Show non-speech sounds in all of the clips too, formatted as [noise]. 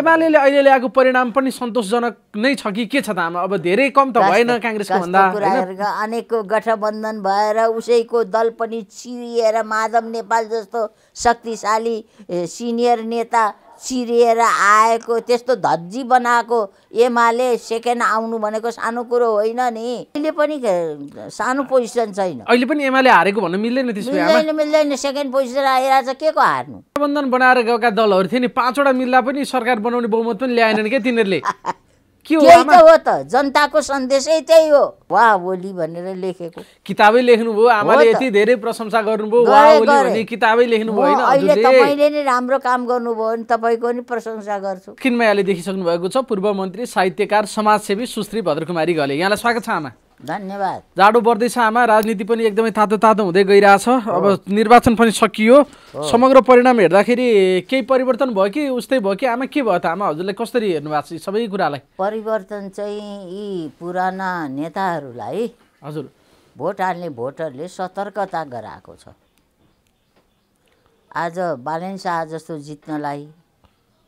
एमाले अहिले ल्याएको परिणाम पनि सन्तोषजनक नै छ कि के छ त आमा अब धेरै कम त भएन काङ्ग्रेसको भन्दा अनेकको गठबन्धन भएर उसैको दल पनि चिरिएर माधव नेपाल जस्तो शक्तिशाली सिनियर नेता चिरिएर आएको त्यस्तो धज्जी बनाएको एमाले सेकेन्ड आउनु भनेको सानो कुरो होइन नि। अहिले पनि सानो पोजिसन छैन। अहिले पनि एमाले हारेको भन्न मिल्दैन मिल्दैन मिल्दैन सेकेन्ड पोजिसन आइरहेछ के को हार्नु? गठबन्धन बनाएर गएका दलहरू थिए नि पाँचवटा मिल्दा पनि सरकार बनाउने बहुमत पनि ल्याएनन् क्या तिनीहरूले। [laughs] त्यही त हो त जनताको सन्देशै त्यही हो। वा ओली भनेर लेखेको। किताबै लेख्नुभयो आमाले। यति धेरै प्रशंसा गर्नुभयो किताबै लेख्नुभयो होइन अहिले तपाईँले नै राम्रो काम गर्नुभयो भने तपाईँको नि प्रशंसा गर्छु। किनमायाले देखिसक्नु भएको छ पूर्व मन्त्री साहित्यकार समाजसेवी सुश्री भद्रकुमारी घले यहाँलाई स्वागत छ आमा। धन्यवाद। जाडो बढ्दैछ आमा राजनीति पनि एकदमै तातो तातो हुँदै गइरहेछ। अब निर्वाचन पनि सकियो। समग्र परिणाम हेर्दाखेरि केही परिवर्तन भयो कि उस्तै भयो कि? आमा के भयो त? आमा हजुरले कसरी हेर्नु भएको छ यी सबै कुरालाई? परिवर्तन चाहिँ यी पुराना नेताहरूलाई हजुर। भोट हाल्ने भोटरले सतर्कता गराएको छ। आज बालेन शाह जस्तो जित्नलाई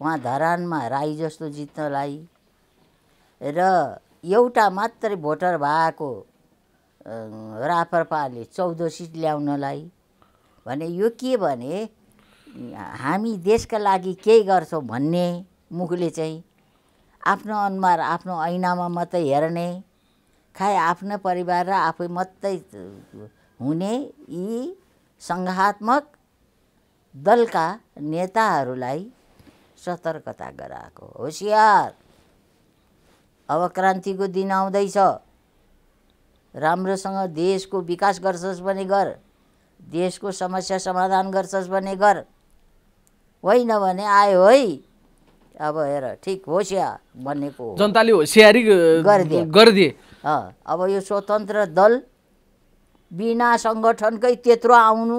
उहाँ धरानमा राई जस्तो जित्नलाई र एउटा मात्रै भोटर भएको राप्रपाले चौध सिट ल्याउनलाई भने यो के भने हामी देशका लागि केही गर्छौँ भन्ने मुखले चाहिँ आफ्नो अनुहार आफ्नो ऐनामा मात्रै हेर्ने खाए आफ्नो परिवार र आफै मात्रै हुने यी सङ्घात्मक दलका नेताहरूलाई सतर्कता गराएको होसियार। अब क्रान्तिको दिन आउँदैछ। राम्रोसँग देशको विकास गर्छस् भने गर। देशको समस्या समाधान गर्छस् भने गर। होइन भने आयो है। अब हेर ठिक होसियार भनेको हो। जनताले होसियारी गरिदिए। गरिदिए अब यो स्वतन्त्र दल बिना सङ्गठनकै त्यत्रो आउनु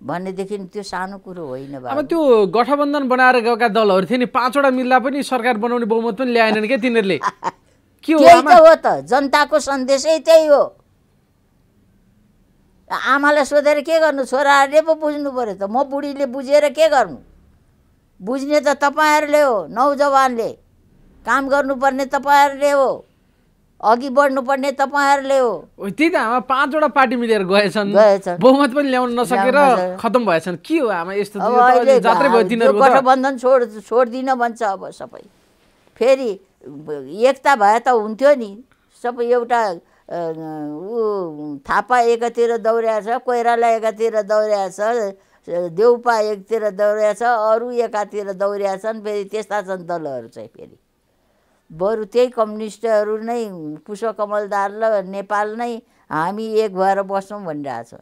भनेदेखि त्यो सानो कुरो होइन अब त्यो गठबन्धन बनाएर गएका दलहरू थिए नि पाँचवटा मिल्दा पनि सरकार बनाउने बहुमत पनि ल्याएनन् क्या तिनीहरूले। [laughs] के हो त जनताको सन्देशै त्यही हो। आमालाई सोधेर के गर्नु? छोराहरूले पो बुझ्नु पऱ्यो त म बुढीले बुझेर के गर्नु? बुझ्ने त तपाईँहरूले हो नौजवानले। काम गर्नुपर्ने तपाईँहरूले हो। अघि बढ्नुपर्ने तपाईँहरूले हो त्यही त आमा पाँचवटा पार्टी मिलेर गएछन्। बहुमत पनि ल्याउन नसकेर। खतम भएछन् के हो आमा यस्तो। गठबन्धन छोड छोडिदिन भन्छ अब सबै फेरि एकता भए त हुन्थ्यो नि सबै एउटा ऊ थापा एकातिर दौड्या छ कोइराला एकातिर दौड्या छ देउपा एकतिर दौड्या छ अरू एकातिर दौड्या छन् फेरि त्यस्ता छन् दलहरू चाहिँ फेरि बरु त्यही कम्युनिस्टहरू नै पुष्प कमलदार र नेपाल नै हामी एक भएर बस्छौँ भनिरहेछ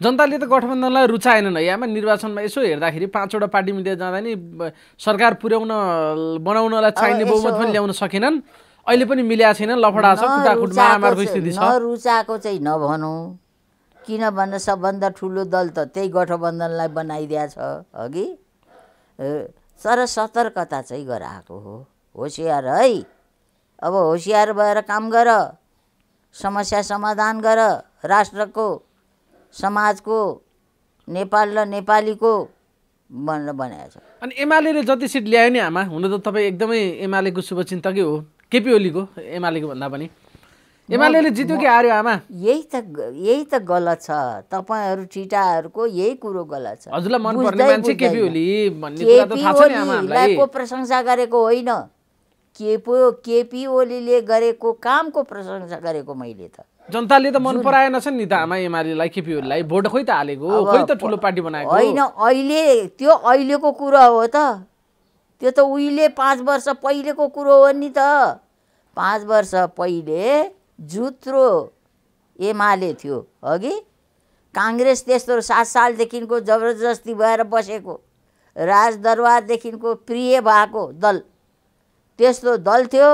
जनताले त गठबन्धनलाई रुचाएनन् आमा निर्वाचनमा यसो हेर्दाखेरि पाँचवटा पार्टी मिलेर जाँदा नि सरकार पुर्याउन बनाउनलाई चाहिने बहुमत पनि। ल्याउन सकेनन्। अहिले पनि मिल्या छैनन्। लफडा छ स्थिति छ। नरुचाएको चाहिँ नभनौँ। किनभने सबभन्दा ठुलो दल त त्यही गठबन्धनलाई बनाइदिया छ अघि। ए, तर सतर्कता चाहिँ गराएको हो। होसियार है। अब होसियार भएर काम गर। समस्या समाधान गर। राष्ट्रको समाजको नेपाल र नेपालीको भनेर बनाएको छ। अनि एमाले जति सिट ल्यायो नि आमा हुन त तपाईँ एकदमै एमालेको शुभचिन्तकै हो। केपी ओलीको एमालेको भन्दा पनि। एमाले जित्यो कि हार्यो आमा? यही त यही त गलत छ। तपाईँहरू ठिटाहरूको यही कुरो गलत छ। हजुरलाई मनपर्ने बुझ्दै मान्छे केपी बुझ्दैन। ओली भन्ने कुरा त केपी थाहा छ नि आमा ओलीलाई हामीलाई को प्रशंसा गरेको होइन। केपो केपी ओलीले गरेको कामको प्रशंसा गरेको मैले त। जनताले त मन पराएनछन् नि त आमा एमालेलाई केपी ओलीलाई। भोट खोइ त हालेको खोइ त ठुलो पार्टी बनाएको। होइन अहिले त्यो अहिलेको कुरा हो त। त्यो त उहिले पाँच वर्ष पहिलेको कुरो हो नि त। पाँच वर्ष पहिले जुत्रो एमाले थियो अघि काङ्ग्रेस त्यस्तो सात सालदेखिको जबरजस्ती भएर बसेको राजदरबारदेखिको प्रिय भएको दल। त्यस्तो दल थियो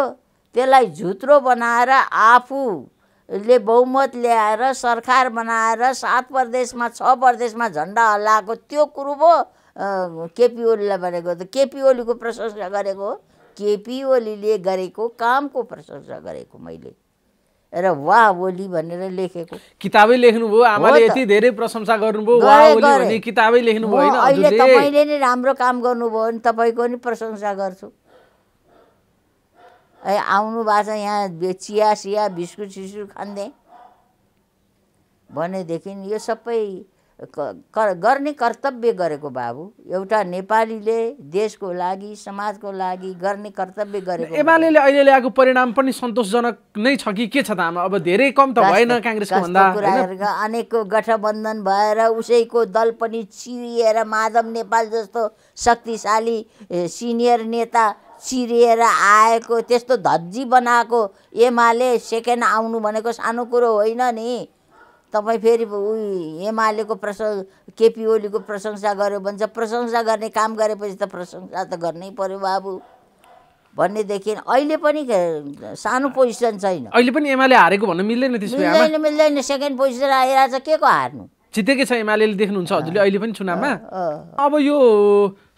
त्यसलाई झुत्रो बनाएर आफूले बहुमत ल्याएर सरकार बनाएर सात प्रदेशमा छ प्रदेशमा झन्डा हल्लाएको त्यो कुरो पो केपी ओलीलाई भनेको त केपी ओलीको प्रशंसा गरेको हो। केपी ओलीले गरेको कामको प्रशंसा गरेको मैले। र वाह बोली भनेर लेखेको किताबै लेख्नुभयो आमाले। यति धेरै प्रशंसा गर्नुभयो। भने किताबै लेख्नुभयो होइन अहिले तपाईँले नै राम्रो काम गर्नुभयो भने तपाईँको नि प्रशंसा गर्छु ए आउनु भएको छ यहाँ चिया सिया बिस्कुट सिस्कुट खाँदै भनेदेखि यो सबै गर्ने कर्तव्य गरेको बाबु। एउटा नेपालीले देशको लागि समाजको लागि गर्ने कर्तव्य गरेको एमाले अहिले ल्याएको परिणाम पनि सन्तोषजनक नै छ कि के छ त अब धेरै कम त भएन काङ्ग्रेसको भन्दा। अनेकको गठबन्धन भएर उसैको दल पनि चिरिएर माधव नेपाल जस्तो शक्तिशाली सिनियर नेता चिरिएर आएको त्यस्तो धज्जी बनाएको एमाले सेकेन्ड आउनु भनेको सानो कुरो होइन नि। तपाईँ फेरि उही एमालेको प्रश केपी ओलीको प्रशंसा गर्यो भने चाहिँ प्रशंसा गर्ने काम गरेपछि त प्रशंसा त गर्नै पर्यो बाबु। भनेदेखि अहिले पनि सानो पोजिसन छैन। अहिले पनि एमाले हारेको भन्न मिल्दैन मिल्दैन मिल्दैन सेकेन्ड पोजिसन आइरहेछ के को हार्नु? जितेकै छ एमाले देख्नुहुन्छ हजुरले अहिले पनि चुनावमा अब यो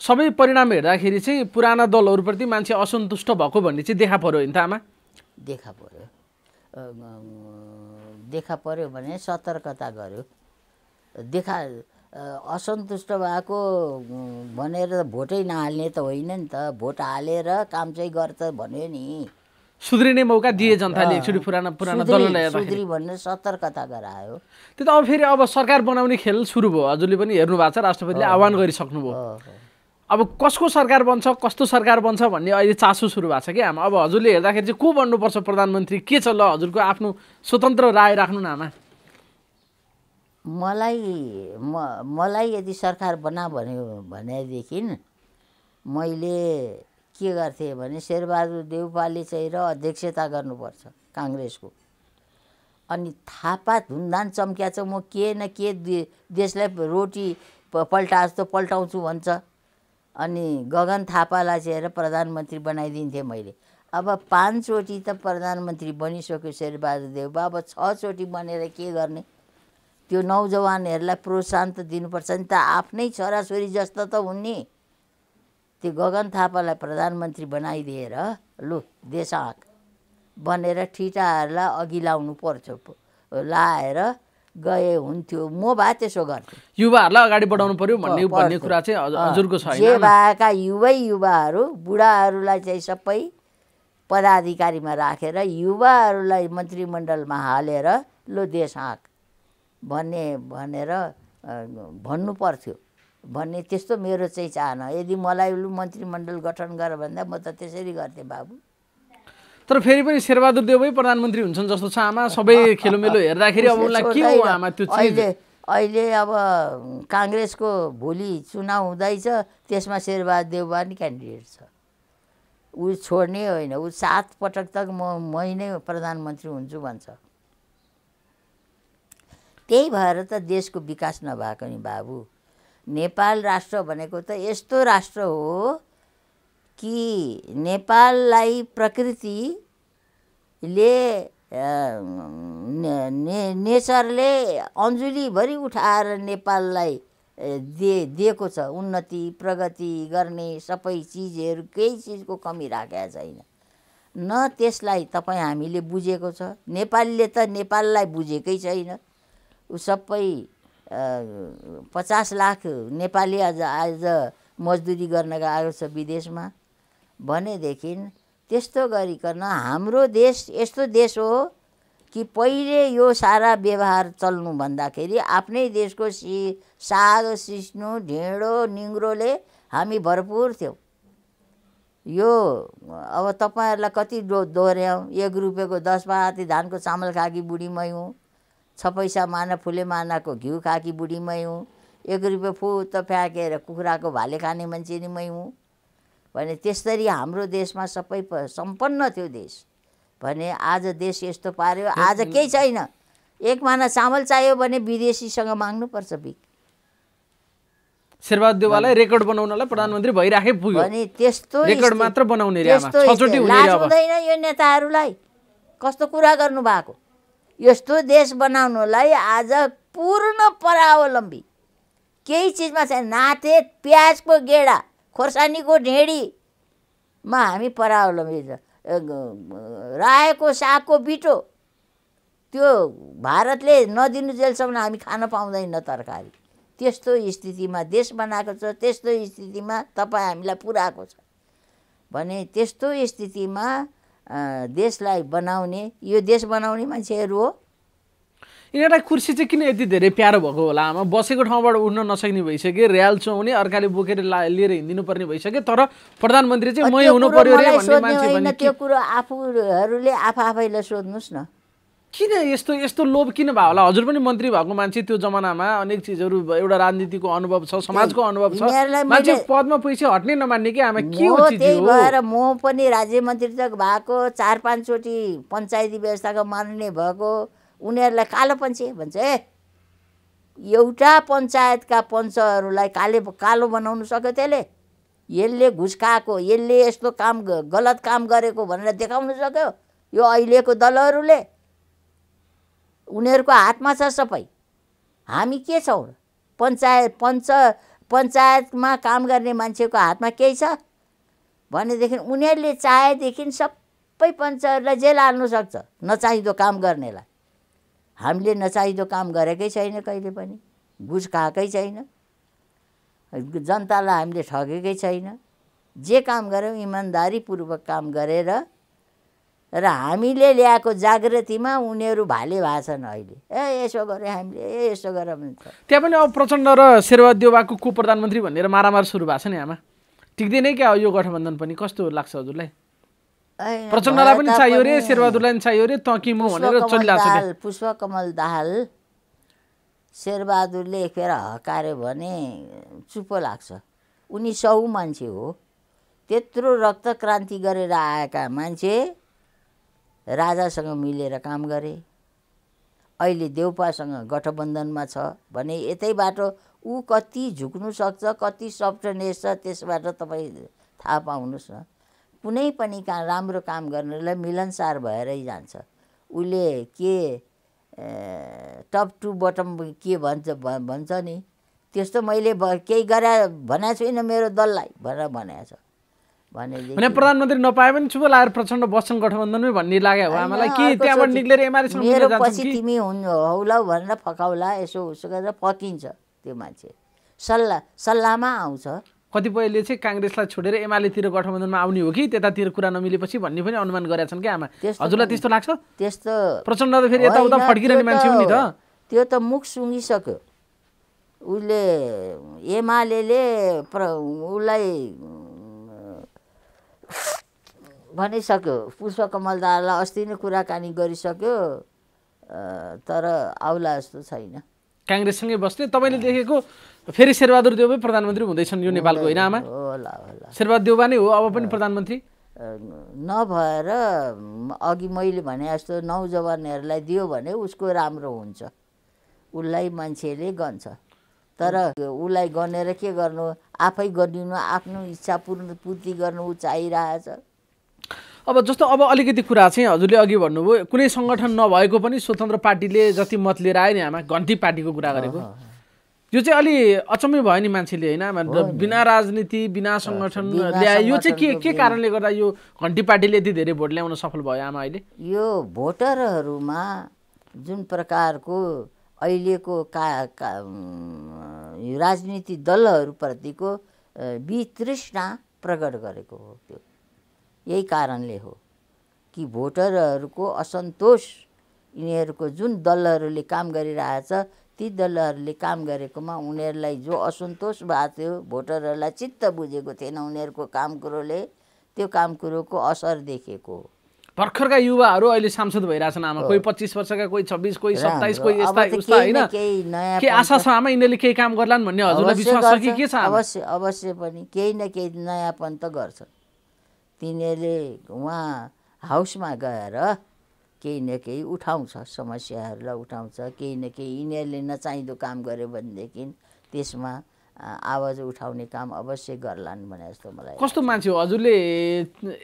सबै परिणाम हेर्दाखेरि चाहिँ पुराना दलहरूप्रति मान्छे असन्तुष्ट भएको भन्ने चाहिँ देखा पर्यो होइन त आमा। देखा अ, देखा पर्यो भने सतर्कता गर्यो। देखा असन्तुष्ट भएको भनेर त भोटै नहाल्ने त होइन नि त। भोट हालेर काम चाहिँ गर्छ भन्यो नि। सुध्रिने मौका दिए जनताले एकचोटि पुराना पुराना सुध्री दललाई हेर्दाखेरि। सुध्री भनेर सतर्कता गरायो। त्यो त अब फेरि अब सरकार बनाउने खेल सुरु भयो। हजुरले पनि हेर्नु भएको छ राष्ट्रपतिले आह्वान गरिसक्नुभयो। अब कसको सरकार बन्छ कस्तो सरकार बन्छ भन्ने अहिले चासो सुरु भएको छ कि आमा? अब हजुरले हेर्दाखेरि चाहिँ को बन्नुपर्छ प्रधानमन्त्री? के छ ल हजुरको आफ्नो स्वतन्त्र राय राख्नु न आमा। मलाई म मलाई यदि सरकार बना भन्यो भनेदेखि मैले के गर्थेँ भने शेरबहादुर देउपाले चाहिँ र अध्यक्षता गर्नुपर्छ काङ्ग्रेसको। अनि थापा धुमधाम चम्क्या छ म के न के देशलाई रोटी पल्टा जस्तो पल्टाउँछु भन्छ। अनि गगन थापालाई चाहिँ प्रधानमन्त्री बनाइदिन्थेँ मैले। अब पाँचचोटि त प्रधानमन्त्री बनिसक्यो शेरबहादुर अब छचोटि बनेर के गर्ने? त्यो नौजवानहरूलाई प्रोत्साहन त दिनुपर्छ नि त आफ्नै छोराछोरी जस्तो त हुन् नि। त्यो गगन थापालाई प्रधानमन्त्री बनाइदिएर लु देशाक भनेर ठिटाहरूलाई अघि लाउनु पर्छ लाएर गए हुन्थ्यो। म भए त्यसो गर्थेँ। युवाहरूलाई अगाडि बढाउनु पर्यो भन्ने भन्ने। कुरा चाहिँ हजुरको छ जे? भएका युवै युवाहरू बुढाहरूलाई चाहिँ सबै पदाधिकारीमा राखेर युवाहरूलाई मन्त्रीमण्डलमा हालेर लो देश हाँक भन्ने भनेर भन्नु पर्थ्यो। भन्ने त्यस्तो मेरो चाहिँ चाहना। यदि मलाई लु मन्त्रीमण्डल गठन गर भन्दा म त त्यसरी गर्थेँ बाबु। तर फेरि पनि शेरबहादुर देवै प्रधानमन्त्री हुन्छन् जस्तो छ आमा। सबै खेलोमेलो हेर्दाखेरि अब उनलाई के हो आमा त्यो अहिले अहिले अब काङ्ग्रेसको भोलि चुनाव हुँदैछ त्यसमा शेरबहादुर देउबा नि क्यान्डिडेट छ। ऊ छोड्ने होइन ऊ सात पटक तक म मै नै प्रधानमन्त्री हुन्छु भन्छ। त्यही भएर त देशको विकास नभएको नि बाबु। नेपाल राष्ट्र भनेको त यस्तो राष्ट्र हो कि नेपाललाई प्रकृतिले ने, नेचरले अञ्जुलीभरि उठाएर नेपाललाई दिए दिएको छ। उन्नति प्रगति गर्ने सबै चिजहरू केही चिजको कमी राखेको छैन। न त्यसलाई तपाईँ हामीले बुझेको छ। नेपालीले त नेपाललाई बुझेकै छैन। ऊ सबै पचास लाख नेपाली आज आज मजदुरी गर्न गएको छ विदेशमा। भनेदेखि त्यस्तो गरिकन हाम्रो देश यस्तो देश हो कि पहिले यो सारा व्यवहार चल्नु भन्दाखेरि आफ्नै देशको सि साग सिस्नु ढेँडो निङ्ग्रोले हामी भरपुर थियौँ। यो अब तपाईँहरूलाई कति दो दोहोऱ्याउँ? एक रुपियाँको दस पाती धानको चामल खाएकी बुढी मै हुँ। छ पैसा माना फुले मानाको घिउ खाएकी बुढी मै हुँ। एक रुपियाँ फुत फ्याँकेर कुखुराको भाले खाने मान्छे नि मै हुँ। भने त्यसरी हाम्रो देशमा सबै सम्पन्न थियो देश। भने आज देश यस्तो पार्यो आज केही छैन। एक माना चामल चाहियो भने विदेशीसँग माग्नुपर्छ बिक। शेरबहादुर देवाललाई रेकर्ड बनाउनलाई प्रधानमन्त्री भइराखे पुग्यो। भने त्यस्तो रेकर्ड मात्र बनाउने हुँदैन यो नेताहरूलाई। कस्तो कुरा गर्नु भएको यस्तो देश बनाउनुलाई आज पूर्ण परावलम्बी। केही चिजमा छैन नाते प्याजको गेडा। खोर्सानीको ढेँडीमा हामी परावलम्बी रायोको सागको बिटो त्यो भारतले नदिनु जेलसम्म हामी खान पाउँदैन तरकारी। त्यस्तो स्थितिमा देश बनाएको छ त्यस्तो स्थितिमा तपाईँ हामीलाई पुऱ्याएको छ। भने त्यस्तो स्थितिमा देशलाई बनाउने यो देश बनाउने मान्छेहरू हो। यिनीहरूलाई कुर्सी चाहिँ किन यति धेरै प्यारो भएको होला? आमा बसेको ठाउँबाट उठ्न नसक्ने भइसक्यो र्याल चुहाउने अर्काले बोकेर ला लिएर हिँडिदिनु पर्ने भइसक्यो तर प्रधानमन्त्री चाहिँ मै हुनु पर्यो त्यो कुरो आफूहरूले आफू आफैलाई सोध्नुहोस् न। किन यस्तो यस्तो लोभ किन भयो होला? हजुर पनि मन्त्री भएको मान्छे त्यो जमानामा अनेक चिजहरू एउटा राजनीतिको अनुभव छ समाजको अनुभव छ। मान्छे पदमा पैसा हट्नै नमान्ने कि? आमा के हो त्यही भएर म पनि राज्य मन्त्री त भएको चार पाँचचोटि पञ्चायती व्यवस्थाको मान्ने भएको। उनीहरूलाई कालो पञ्चे भन्छ ए एउटा पञ्चायतका पञ्चहरूलाई काले कालो बनाउनु सक्यो त्यसले? यसले घुस खाएको यसले यस्तो काम गलत काम गरेको भनेर देखाउनु सक्यो? यो अहिलेको दलहरूले? उनीहरूको हातमा छ सबै। हामी के छौँ? पञ्चायत पञ्च पञ्चायतमा काम गर्ने मान्छेको हातमा केही छ? भनेदेखि उनीहरूले चाहेदेखि सबै पञ्चहरूलाई जेल हाल्नु सक्छ नचाहिँदो काम गर्नेलाई। हामीले नचाहिँदो काम गरेकै छैन कहिले पनि। घुस खाएकै छैन। जनतालाई हामीले ठगेकै छैन। जे काम गऱ्यौँ इमान्दारीपूर्वक काम गरेर र हामीले ल्याएको जागृतिमा उनीहरू भाले भएछन् अहिले। ए यसो गऱ्यो हामीले ए यसो गरेर भन्छ। त्यहाँ पनि अब प्रचण्ड र शेरबहादुर देउवाको को प्रधानमन्त्री भनेर मारामार सुरु भएको छ नि आमा। टिक्दैन क्या यो गठबन्धन पनि? कस्तो लाग्छ हजुरलाई? प्रचण्डलाई पनि चाहियो तापनि शेरबहादुरलाई पनि चाहियो अरे तँ कि म भनेर पुष्पकमल चलिरहेको छ दाहाल पुष्पकमल दाहाल शेरबहादुरले एकेर हकार्यो भने चुप्पो लाग्छ उनी सौ मान्छे हो त्यत्रो रक्त क्रान्ति गरेर आएका मान्छे राजासँग मिलेर काम गरे अहिले देउपासँग गठबन्धनमा छ भने यतैबाट ऊ कति झुक्नु सक्छ कति सफ्टनेस छ त्यसबाट तपाईँ थाहा पाउनुहोस् न कुनै पनि का राम्रो काम गर्नेलाई मिलनसार भएरै जान्छ। उसले के टप टु बटम के भन्छ भन्छ नि? त्यस्तो मैले केही गरे भनेको छुइनँ मेरो दललाई भनेर भनेको छ। भने प्रधानमन्त्री नपाए पनि चुप लागेर प्रचण्ड बस्छन् गठबन्धनमै भन्ने लाग्यो। हो आमालाई होइन, कि त्यहाँबाट निक्लेर एमालेसँग मेरो पछि तिमी हुन् हौला भनेर फकाउला यसो उसो गरेर फकिन्छ त्यो मान्छे। सल्लाह सल्लाहमा आउँछ। कतिपयले चाहिँ काङ्ग्रेसलाई छोडेर एमालेतिर गठबन्धनमा आउने हो कि त्यतातिर कुरा नमिलेपछि भन्ने पनि अनुमान गरेका छन् क्या आमा। हजुरलाई त्यस्तो लाग्छ? त्यस्तो प्रचण्ड त फेरि यताउता फड्किरहने त्यो मान्छे हो नि त। त्यो त मुख सुँगिसक्यो। उसले एमाले प्र उसलाई भनिसक्यो पुष्पकमल दाहाललाई अस्ति नै कुराकानी गरिसक्यो तर आउला जस्तो छैन। काङ्ग्रेससँगै बस्ने तपाईँले देखेको फेरि शेरबहादुर देउबै प्रधानमन्त्री हुँदैछन् यो नेपालको होइन आमा शेरबहादुर देउबा नै हो अब पनि प्रधानमन्त्री? नभएर अघि मैले भने जस्तो नौजवानहरूलाई दियो भने उसको राम्रो हुन्छ। उसलाई मान्छेले गन्छ। तर उसलाई गनेर के गर्नु? आफै गरिदिनु आफ्नो इच्छा पूर्ण पूर्ति गर्नु ऊ चाहिरहेछ। अब जस्तो अब अलिकति कुरा चाहिँ हजुरले अघि भन्नुभयो कुनै सङ्गठन नभएको पनि स्वतन्त्र पार्टीले जति मत लिएर आयो नि आमा घन्टी पार्टीको कुरा गरेको। यो चाहिँ अलि अचम्मै भयो नि मान्छेले होइन? बिना राजनीति बिना सङ्गठन ल्याए यो चाहिँ के के कारणले गर्दा यो घन्टी पार्टीले यति धेरै भोट ल्याउन सफल भयो आमा अहिले? यो भोटरहरूमा जुन प्रकारको अहिलेको का, का राजनीति दलहरूप्रतिको वितृष्णा प्रकट गरेको हो त्यो। यही कारणले हो कि भोटरहरूको असन्तोष यिनीहरूको जुन दलहरूले काम गरिरहेछ ती दलहरूले काम गरेकोमा उनीहरूलाई जो असन्तोष भएको थियो भोटरहरूलाई चित्त बुझेको थिएन उनीहरूको काम कुरोले त्यो काम कुरोको असर देखेको। भर्खरका युवाहरू अहिले सांसद भइरहेछन् आमा। कोही पच्चिस वर्षका कोही छब्बिस कोही सत्ताइस कोही। यस्ता उस्ता होइन। के आशा छ आमा यिनीहरूले केही काम गर्लान् भन्ने हजुरलाई अवश्य विश्वास छ कि छ अवश्य अवश्य पनि केही न केही नयाँपन त गर्छ तिनीहरूले उहाँ हाउसमा गएर केही न केही उठाउँछ समस्याहरूलाई उठाउँछ। केही न केही यिनीहरूले नचाहिँदो काम गर्यो भनेदेखि त्यसमा आवाज उठाउने काम अवश्य गर्लान् भने जस्तो मलाई कस्तो मान्छे हो? हजुरले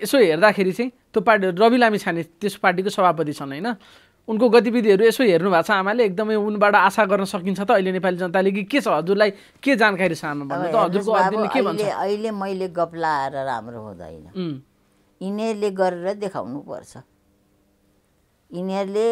यसो हेर्दाखेरि चाहिँ त्यो पार्टी रवि लामी छाने त्यस पार्टीको सभापति छन् होइन? उनको गतिविधिहरू यसो हेर्नु भएको छ। आमाले एकदमै उनबाट आशा गर्न सकिन्छ त अहिले नेपाली जनताले कि के छ? हजुरलाई के जानकारी छ आमा भन्नु त हजुरको के भन्छ? अहिले मैले गफ लाएर राम्रो हुँदैन। यिनीहरूले गरेर देखाउनु पर्छ यिनीहरूले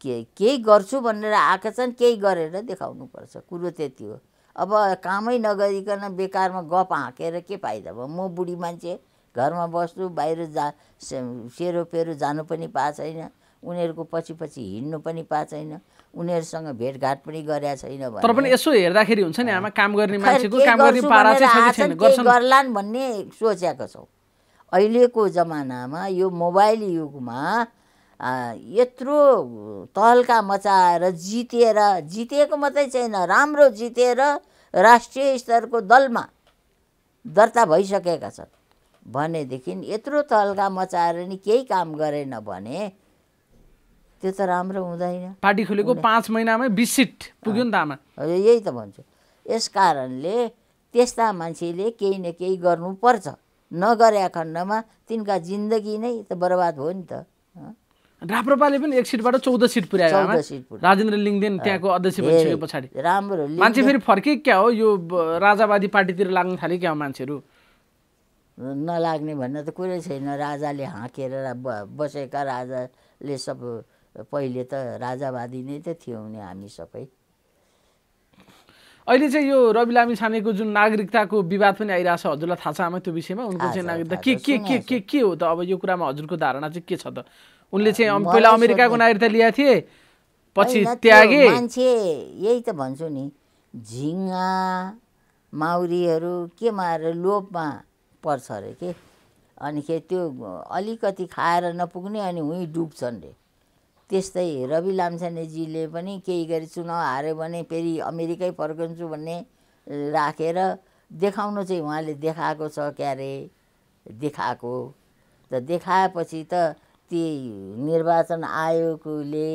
के केही गर्छु भनेर आएका छन् केही गरेर देखाउनुपर्छ। कुरो त्यति हो। अब कामै नगरिकन बेकारमा गफ हाँकेर के फाइदा भयो? म बुढी मान्छे घरमा बस्छु बाहिर जा सेरोपेरो जानु पनि पाएको छैन। उनीहरूको पछि पछि हिँड्नु पनि पाएको छैन। उनीहरूसँग भेटघाट पनि गरेका छैन तर पनि यसो हेर्दाखेरि हुन्छ नि आमा काम गर्ने मान्छेको काम गर्ने पारा चाहिँ गर्लान् भन्ने सोचेको छौँ। अहिलेको जमानामा यो मोबाइल युगमा यत्रो तहल्का मचाएर जितेर जितेको मात्रै छैन राम्रो जितेर राष्ट्रिय स्तरको दलमा दर्ता भइसकेका छन्। भनेदेखि यत्रो तहल्का मचाएर नि केही काम गरेन भने त्यो त राम्रो हुँदैन। पार्टी खुलेको पाँच महिनामै बिस सिट पुग्यो नि त आमा। यही त भन्छु। यस कारणले त्यस्ता मान्छेले केही न केही गर्नुपर्छ। नगरेका खण्डमा तिनका जिन्दगी नै त बर्बाद हो नि त? राप्रपाले पनि एक सिटबाट चौध सिट पुर्यायो। राजेन्द्र लिङ्गदेन त्यहाँको अध्यक्ष धेरै पछाडि। राम्रो मान्छे फेरि फर्के क्या हो? यो राजावादी पार्टीतिर लाग्न थाले क्या हो मान्छेहरू? नलाग्ने भन्ने त कुरै छैन। राजाले हाँकेर बसेका राजाले सब पहिले त राजावादी नै त थियौँ नि हामी सबै। अहिले चाहिँ यो रवि लामी छानेको जुन नागरिकताको विवाद पनि आइरहेछ हजुरलाई थाहा छ आमा त्यो विषयमा? उनको चाहिँ छ, नागरिकता के छ, के के के के हो त? अब यो कुरामा हजुरको धारणा चाहिँ के छ त? उनले चाहिँ पहिला अमेरिकाको नागरिकता लिएका थिए पछि त्यागे। मान्छे यही त भन्छु नि झिङ्गा माउरीहरू के मारेर लोभमा पर्छ अरे के? अनिखेरि त्यो अलिकति खाएर नपुग्ने अनि उहीँ डुब्छन् रे। त्यस्तै रवि लामछानेजीले पनि केही गरी चुनाव हार्यो भने फेरि अमेरिकै फर्कन्छु भन्ने राखेर देखाउनु चाहिँ उहाँले देखाएको छ क्यारे देखाएको। त देखाएपछि त ती निर्वाचन आयोगले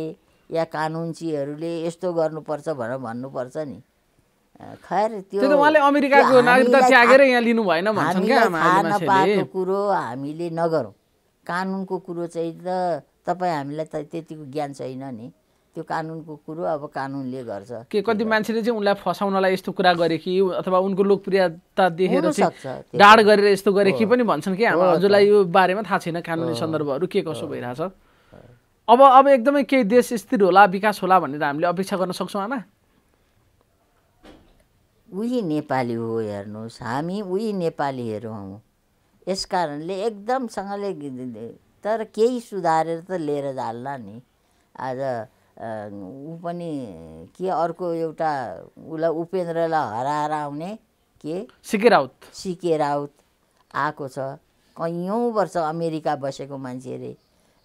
या कानुनचीहरूले यस्तो गर्नुपर्छ भनेर भन्नुपर्छ नि। खैर त्यो उहाँले अमेरिकाको नागरिकता त्यागेर यहाँ लिनु भएन भन्छन् क्या थाहा नपाएको कुरो हामीले नगरौँ। कानुनको कुरो चाहिँ त तपाईँ हामीलाई त त्यतिको ज्ञान छैन नि। त्यो कानुनको कुरो अब कानुनले गर्छ। के कति मान्छेले चाहिँ उनलाई फसाउनलाई यस्तो कुरा गरे कि अथवा उनको लोकप्रियता देखेर चाहिँ डाड गरेर यस्तो गरे कि पनि भन्छन् कि आमा हो त। हजुरलाई यो बारेमा थाहा छैन कानुनी सन्दर्भहरू के कसो भइरहेछ। अब अब एकदमै केही देश स्थिर होला विकास होला भनेर हामीले अपेक्षा गर्न सक्छौँ आमा? उही नेपाली हो हेर्नुहोस् हामी उही नेपालीहरू हौँ। यस कारणले एकदमसँगले तर केही सुधारेर त लिएर जाल्ला नि। आज ऊ पनि के अर्को एउटा उसलाई उपेन्द्रलाई हराएर आउने के? सिके राउत। सिके राउत आएको छ। कैयौँ वर्ष अमेरिका बसेको मान्छे अरे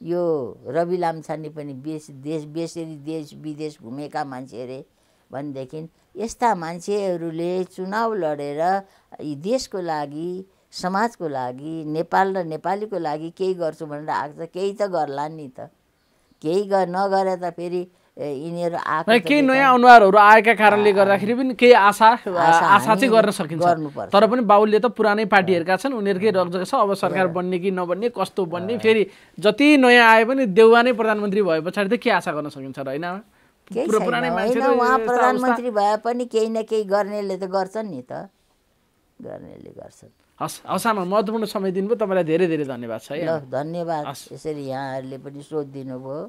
यो रवि लामछाने पनि बेस देश बेसरी देश विदेश घुमेका मान्छे अरे भनेदेखि यस्ता मान्छेहरूले चुनाव लडेर देशको लागि समाजको लागि नेपाल र नेपालीको लागि केही गर्छु भनेर आएको छ। केही त गर्ला नि त। केही ग नगरे त फेरि यिनीहरू आएको केही नयाँ अनुहारहरू आएका कारणले गर्दाखेरि पनि केही आशा आशा चाहिँ गर्न सकिन्छ। गर्नुपर्छ। तर पनि बाबुले त पुरानै पार्टीहरूका छन् उनीहरूकै रगजग छ। अब सरकार बन्ने कि नबन्ने कस्तो बन्ने फेरि जति नयाँ आए पनि देउवा नै प्रधानमन्त्री भए पछाडि त के आशा गर्न सकिन्छ र होइन? उहाँ प्रधानमन्त्री भए पनि केही न केही गर्नेले त गर्छन् नि त। गर्नेले गर्छन्। हस् हस् आमा महत्त्वपूर्ण समय दिनुभयो। तपाईँलाई धेरै धेरै धन्यवाद छ है। धन्यवाद। यसरी यहाँहरूले पनि सोधिदिनु भयो